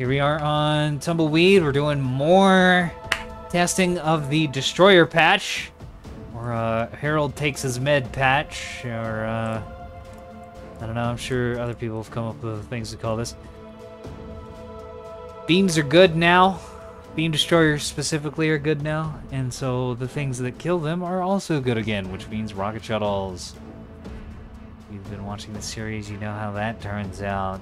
Here we are on Tumbleweed. We're doing more testing of the Destroyer patch. Or uh, Harold takes his med patch. Or, uh, I don't know. I'm sure other people have come up with things to call this. Beams are good now. Beam Destroyers specifically are good now. And so the things that kill them are also good again, which means rocket shuttles. If you've been watching the series, you know how that turns out.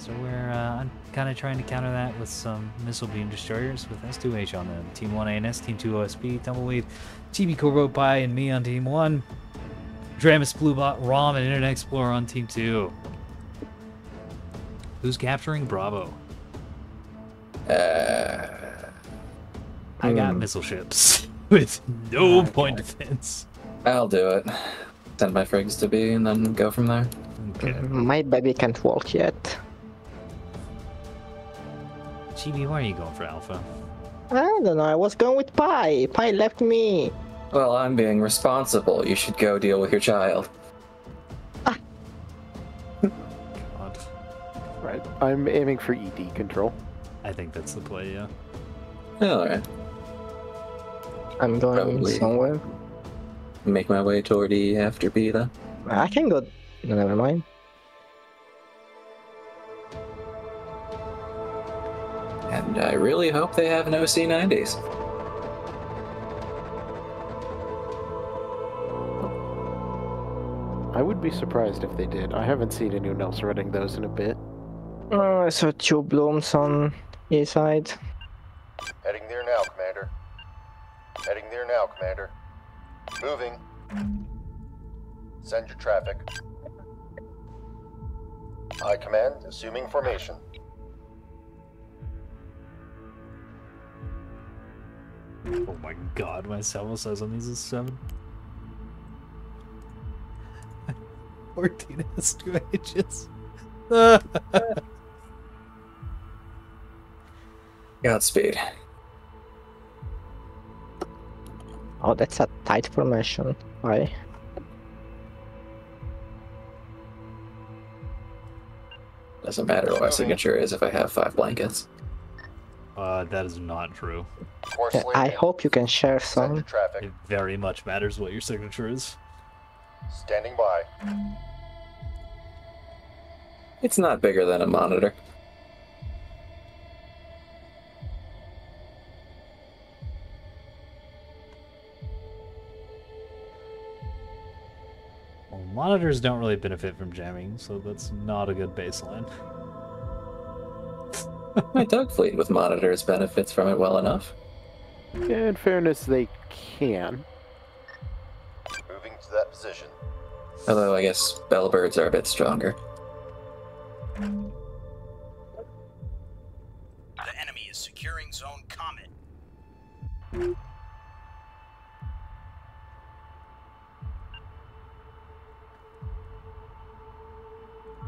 So we're uh, kind of trying to counter that with some missile beam destroyers with S2H on them. Team 1 ANS, Team 2 OSB, Tumbleweed, Chibi Corbo Pi, and me on Team 1. Dramus Bluebot, ROM, and Internet Explorer on Team 2. Who's capturing Bravo? Uh, I got hmm. missile ships with no point defense. I'll do it. Send my frigs to B and then go from there. Okay. My baby can't walk yet. Chibi, why are you going for Alpha? I don't know. I was going with Pi. Pi left me. Well, I'm being responsible. You should go deal with your child. Ah. God. Right. I'm aiming for ED control. I think that's the play, yeah. Alright. I'm going Probably. somewhere. Make my way toward E after B then. I can go. No, never mind. And I really hope they have no C90s. I would be surprised if they did. I haven't seen anyone else running those in a bit. Uh, I saw two blooms on E side. Heading there now, Commander. Heading there now, Commander. Moving. Send your traffic. I command, assuming formation. Oh my god, my salvo size on these is 7. 14 has two H's. Godspeed. Oh, that's a tight formation. Why? Doesn't matter what my signature is if I have five blankets. Uh, that is not true. Yeah, I hope you can share some. traffic. It very much matters what your signature is. Standing by. It's not bigger than a monitor. Well, monitors don't really benefit from jamming, so that's not a good baseline. My dog fleet with monitors benefits from it well enough. Yeah, in fairness, they can. Moving to that position. Although I guess bellbirds are a bit stronger. The enemy is securing Zone Comet.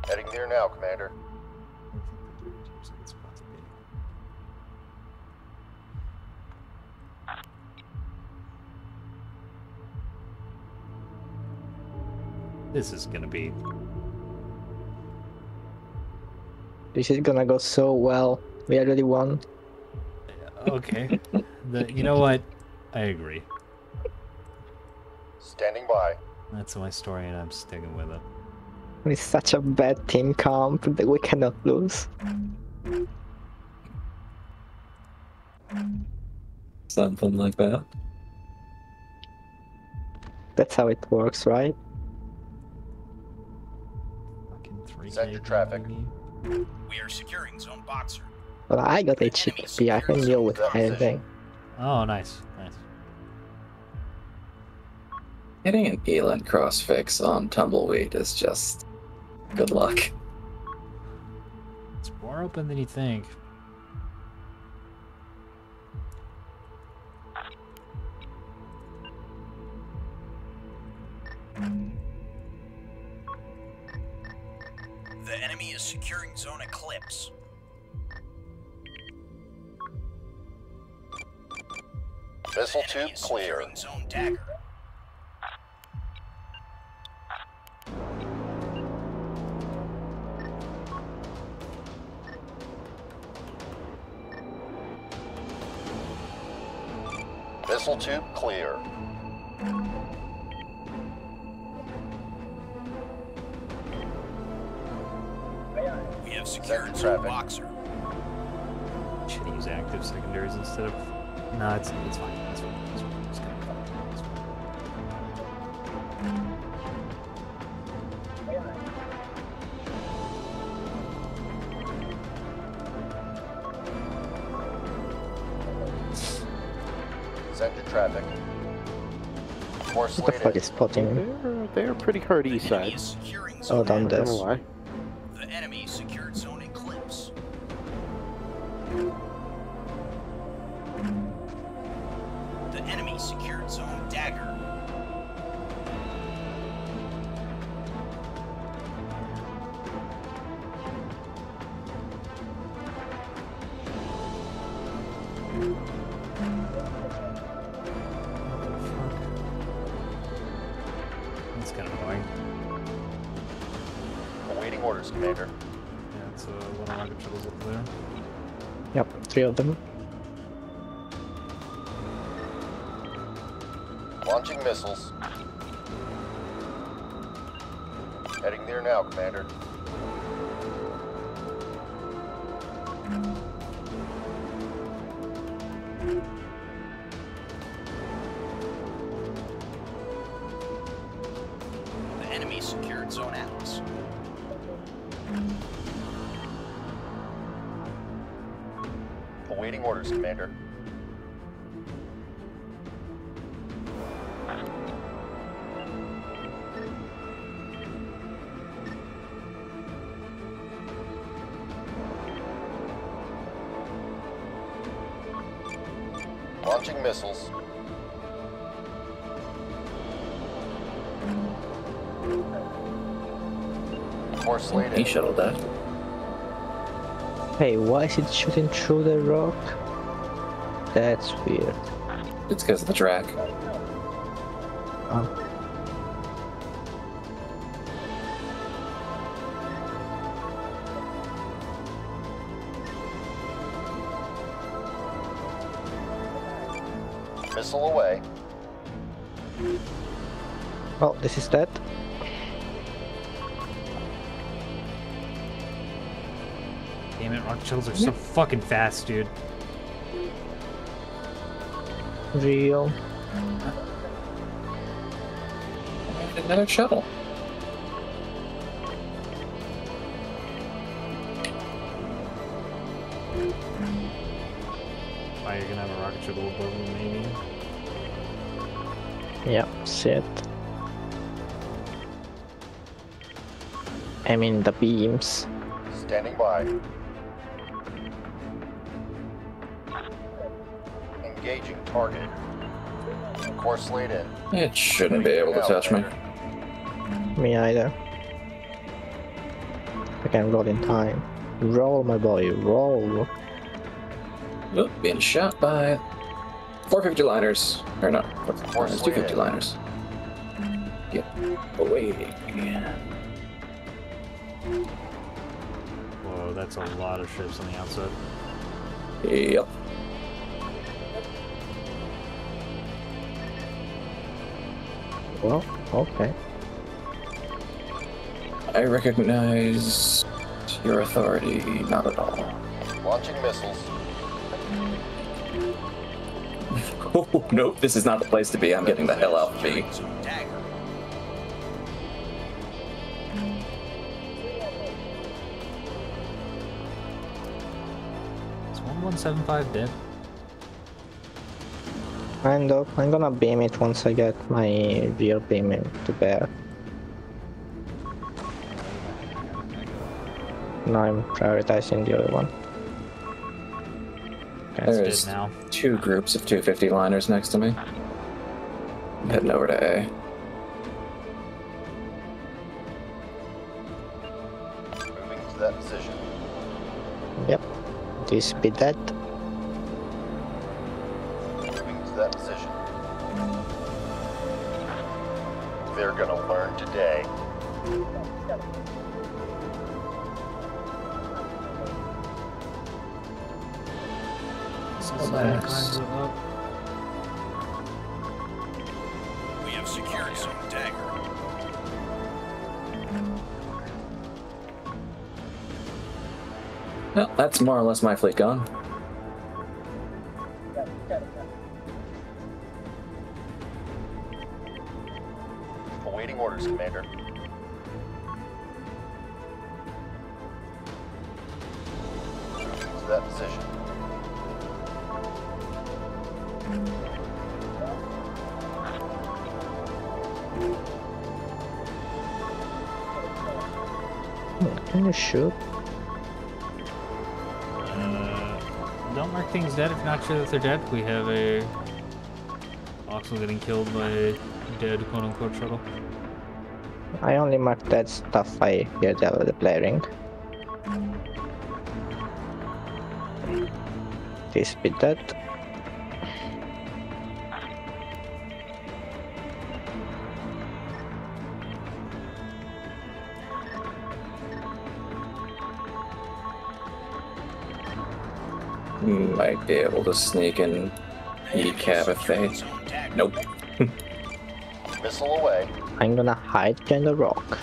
Heading there now, Commander. This is gonna be. This is gonna go so well. We already won. Uh, okay. the, you know what? I agree. Standing by. That's my story, and I'm sticking with it. It's such a bad team comp that we cannot lose. Something like that. That's how it works, right? Send your traffic. We are securing Zone Boxer. Well, I got a HCP. I can deal with anything. Oh, nice, nice. Hitting an ELINT crossfix on Tumbleweed is just good luck. It's more open than you think. eclipse. Missile tube clear. Zone dagger. Missile tube clear. Secured Second zone traffic. boxer. Should use active secondaries instead of. No, it's it's fine. It's fine. It's fine. It's kind of fine. It's fine. Sector traffic. Force What the fuck is spotting? They're, they're pretty hard The east enemy side. is securing Oh, zone down three of them. Launching missiles. Heading there now, Commander. Force He shuttled that. Hey, why is it shooting through the rock? That's weird. It's because of the track. Oh. Missile away. Well, this is that. Shuttles are so fucking fast, dude. Real. Another shuttle. Why you're gonna have a rocket shuttle above them, maybe? Yep, shit. I mean the beams. Standing by. Engaging target. Course laid in. It shouldn't be able to touch me. Me either. I can roll in time. Roll, my boy, roll. Oop, being shot by 450 liners. Or no, Force it's 250 lane. liners. Get away. Whoa, that's a lot of ships on the outside. Yep. Well, okay. I recognize your authority. Not at all. Launching missiles. Oh, nope, this is not the place to be. I'm getting the hell out of me. Securing zone dagger. Is 1175 dead? Kind of. I'm gonna beam it once I get my real beaming to bear. Now I'm prioritizing the other one. Okay. There's now. two groups of 250 liners next to me. I'm heading over to A. Moving to that position. Yep. This be that. today. We have secured some dagger. Well, that's more or less my fleet gone. Orders, Commander. To that position. Can you shoot? Uh, don't mark things dead if you're not sure that they're dead. We have a Oxel getting killed by a dead quote unquote shuttle. I only mark that stuff I hear the other blaring. This be dead. Might be able to sneak in Decap if they. Nope. Missile away. I'm gonna hide behind the rock.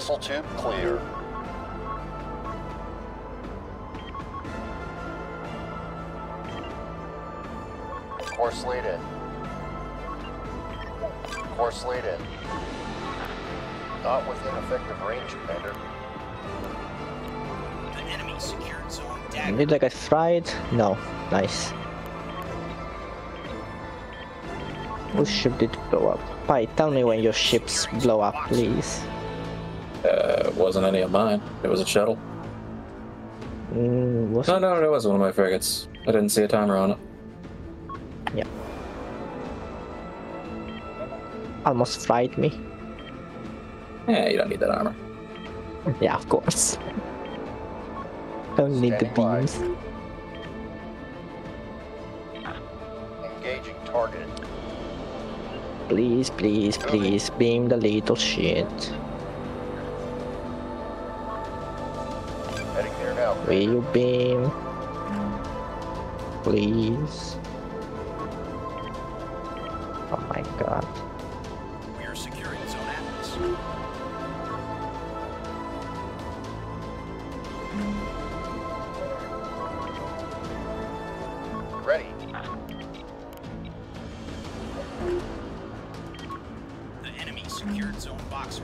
Missile tube clear. Course laid in. Course laid in. Not within effective range, Commander. The enemy secured zone Dagger. Did I get fried? No. Nice. Whose ship did blow up? Pi, tell me when your ships blow up, please. It wasn't any of mine. It was a shuttle. Mm, was No, no, it was one of my frigates. I didn't see a timer on it. Yeah. Almost fried me. Yeah, you don't need that armor. Yeah, of course. Don't need the Standing by. beams. Engaging target. Please, please, please, beam the little shit. Will you beam? Please. Oh my god. We are securing zone Atlas. Ready. The enemy secured zone Boxer.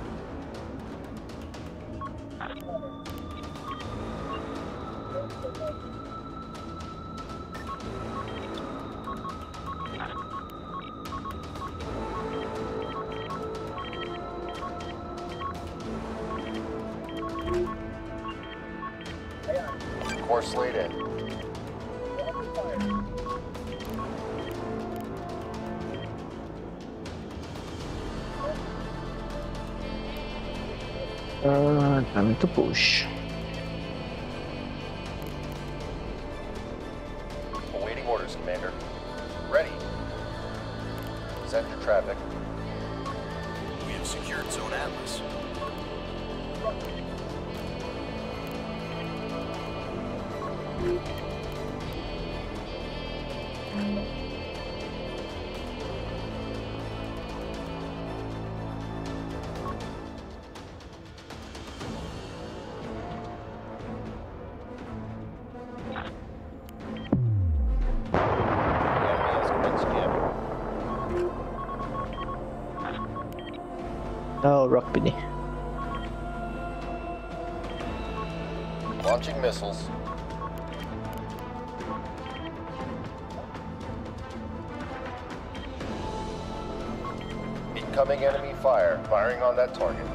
Time to push. Awaiting orders, Commander. Ready. Set your traffic. We have secured zone Atlas. The fire. Firing on that target.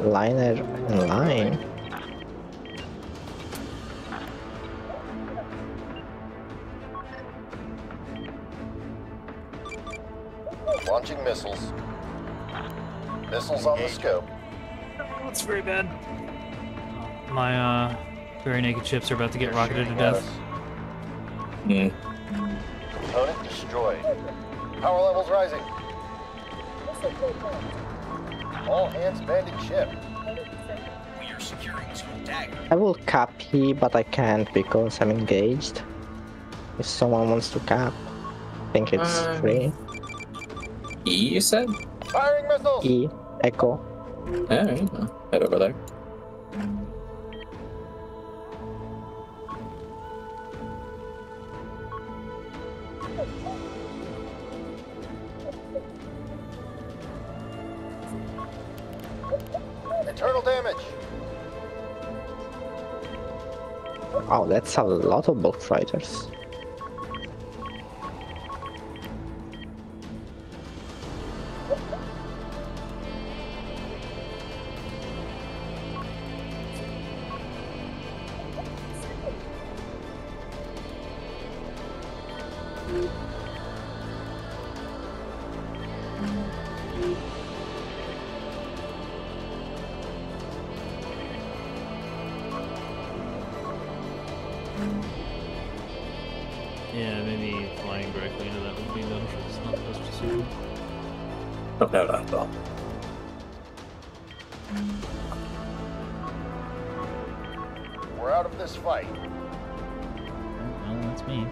Liner in line. Launching missiles. Missiles on the scope. That's very bad. My uh, very naked ships are about to get rocketed to death. us. Hmm. Opponent destroyed. Power levels rising. All hands banding ship. We are securing Zone Dagger. I will cap E, but I can't because I'm engaged. If someone wants to cap, I think it's Um, free. E, you said? Firing missiles. E, Echo. Alright, well, head over there. Internal damage. Wow, that's a lot of bulk fighters. We're out of this fight. Well, that's me.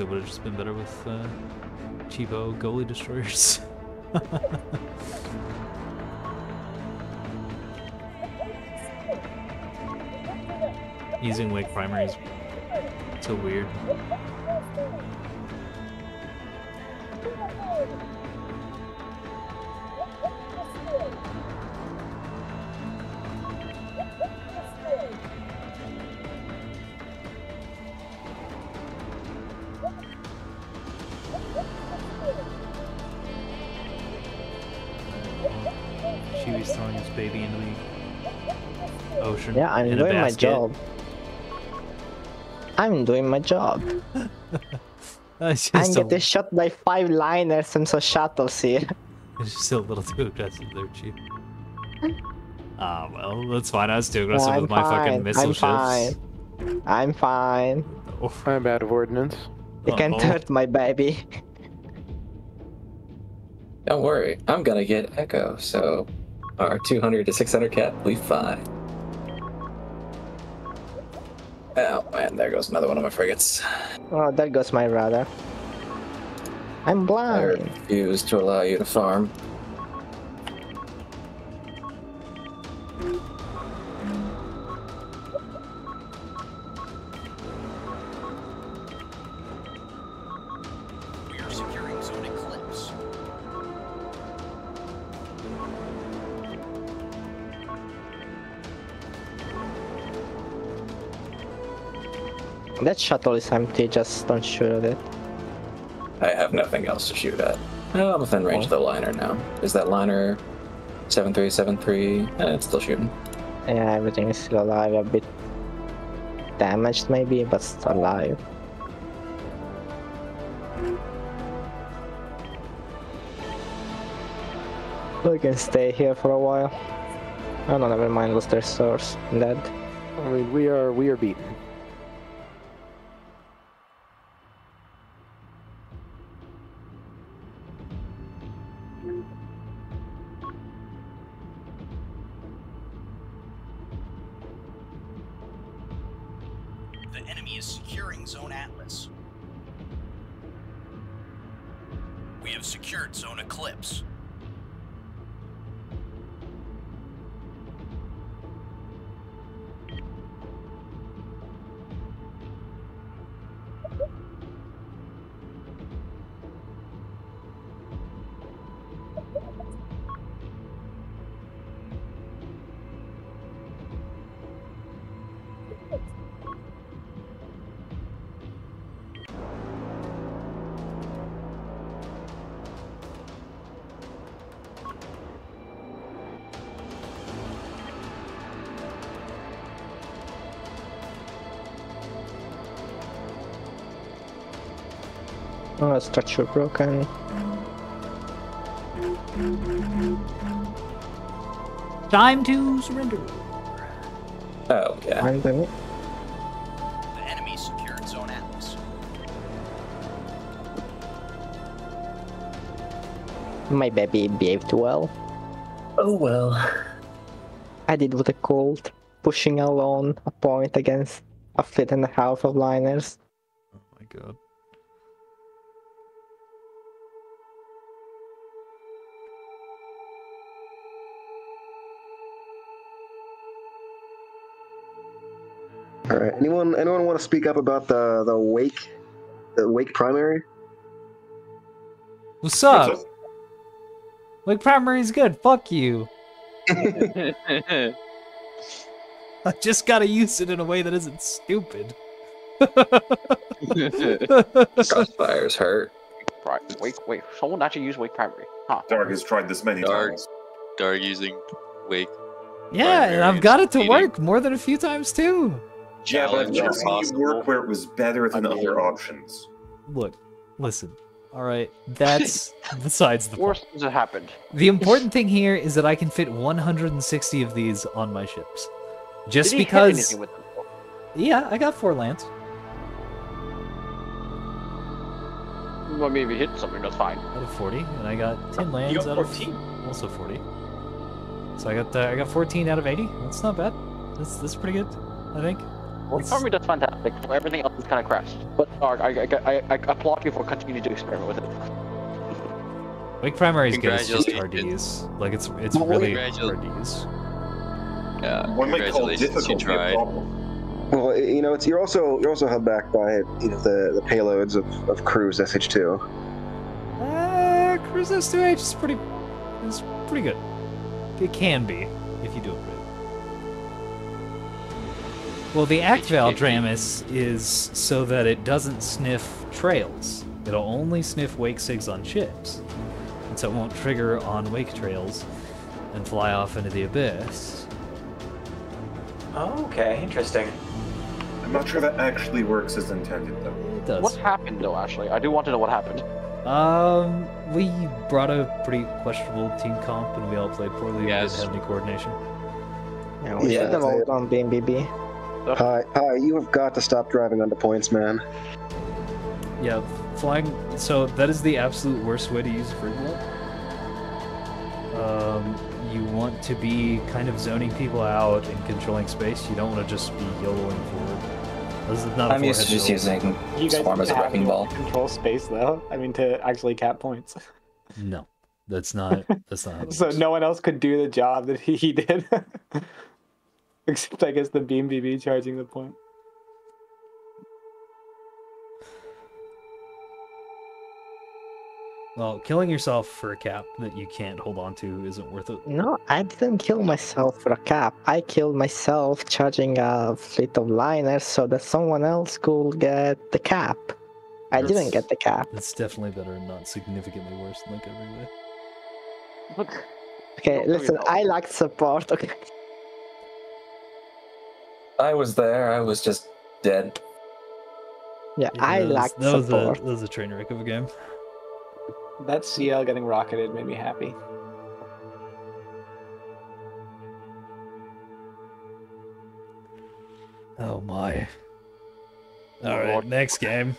Honestly, would have just been better with uh, goalie destroyers. Using Wake Primary is so weird. The ocean. Yeah, I'm in a doing my job. I'm doing my job. I'm just, a, getting shot by five liners and some shuttles here. it's just a little too aggressive there, Chief. Ah, well, that's fine. I was too aggressive I'm with my fucking fine. missile I'm ships. fine. I'm fine. Oh, I'm out of ordnance. You can't hurt my baby. Don't worry, I'm gonna get Echo, so our 200 to 600 cap will be fine. Oh man, there goes another one of my frigates. Oh, there goes my radar. I'm I blind. refuse to allow you to farm. That shuttle is empty, just don't shoot at it. I have nothing else to shoot at. Oh, I'm within range of the liner now. Is that liner 7373? Eh, it's still shooting. Yeah, everything is still alive, a bit damaged maybe, but still alive. We can stay here for a while. I oh don't no, never mind, lost their source. Dead. I mean, we are we are beaten. We have secured Zone Eclipse. Structure broken. Time to surrender. Oh, yeah. Find them. The enemy secured Zone Atlas. My baby behaved well. Oh, well. I did what I called pushing alone a point against a fleet and a half of liners. Oh my god. All right. Anyone? Anyone want to speak up about the the wake, the wake primary? What's up? Wake primary is good. Fuck you. I just gotta use it in a way that isn't stupid. Crossfires hurt. Right. Wake, wait. Someone actually used Wake Primary. Huh. Dark has tried this many Dark. times. Dark using Wake. yeah, and I've got it to cheating. work more than a few times too. Yeah, but I've never seen it possible. work where it was better than I mean- other options. Look, listen. All right, that's besides the point. Worst things have happened. The important thing here is that I can fit 160 of these on my ships. Just Did he because, anything with them? yeah, I got four lands. Well, maybe hit something. That's fine. out of 40, and I got 10 lands got out 14? of also 40. So I got uh, I got 14 out of 80. That's not bad. That's that's pretty good, I think. Wake It's- Primary, that's fantastic. Everything else is kind of crashed. But Dark, I, I, I, I applaud you for continuing to experiment with it. Wake primary is good. It's just hard to use. Like it's it's Well, really congratu- hard to use. Yeah, One might call congratulations, you tried. Well, you know, it's you're also you're also held back by you know the the payloads of of Cruise SH2. Uh, Cruise S2H is pretty is pretty good. It can be Well, the Act Val Dramus is so that it doesn't sniff trails. It'll only sniff wake sigs on ships, and so it won't trigger on wake trails and fly off into the abyss. Oh, okay, interesting. I'm not sure that actually works as intended, though. It does. What happened though, Ashley? I do want to know what happened. Um, we brought a pretty questionable team comp, and we all played poorly. Yes. We didn't have any coordination. Yeah, we Yeah, should have they- all done BMBB. Hi, hi, you have got to stop driving onto points, man. Yeah, flying. So that is the absolute worst way to use Frigwall. Um, you want to be kind of zoning people out and controlling space. You don't want to just be YOLOing forward. This is not a I'm used to just YOLO. using You guys Swarm as a have wrecking ball. Control space though. I mean, to actually cap points. No, that's not. That's not. So no one else could do the job that he, he did. Except I guess the beam BB charging the point. Well, killing yourself for a cap that you can't hold on to isn't worth it. No, I didn't kill myself for a cap. I killed myself charging a fleet of liners so that someone else could get the cap. I That's- didn't get the cap. It's definitely better and not significantly worse than like every way. Look, Okay, listen. I lacked support. Okay. I was there. I was just dead. Yeah, Yeah, I that was- lacked that was, a, that was a train wreck of a game. That CL getting rocketed made me happy. Oh my. Oh, All right, next game.